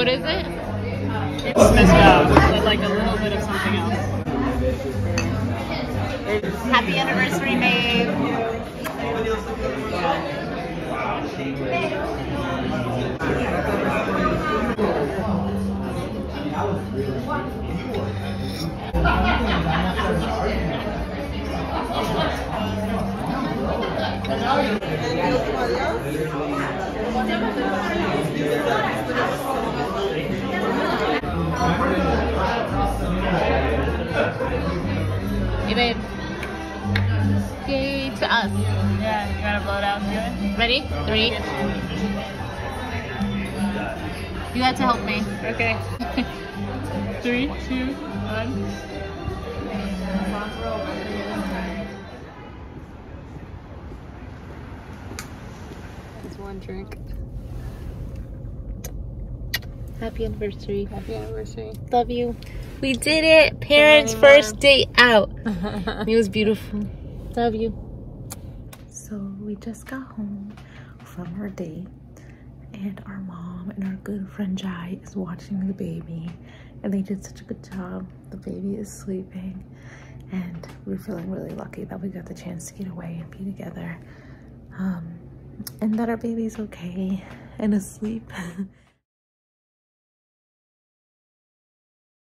What is it? It's mezcal with like a little bit of something else. Happy anniversary, babe. Hey, babe. Yay to us. Yeah, you wanna blow it out it? Ready? Three. You have to help me. Okay. Three, two, one. Just one drink. Happy anniversary. Happy anniversary. Love you. We did it. Parents' first date out. It was beautiful. Love you. So we just got home from our date and our mom and our good friend Jai is watching the baby and they did such a good job. The baby is sleeping and we're feeling really lucky that we got the chance to get away and be together. Um, and that our baby's okay and asleep.